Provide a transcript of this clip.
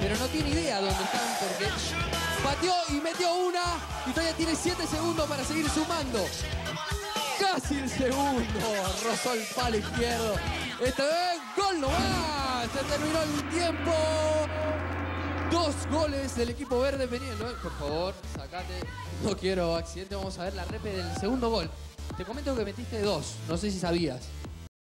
pero no tiene idea dónde están porque pateó y metió una y todavía tiene 7 segundos para seguir sumando. Casi el segundo, rozó el palo izquierdo. Esta vez, gol nomás. Se terminó el tiempo. Dos goles del equipo verde veniendo. ¿eh? Por favor, sacate. No quiero accidente. Vamos a ver la repe del segundo gol. Te comento que metiste dos. No sé si sabías.